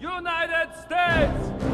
United States!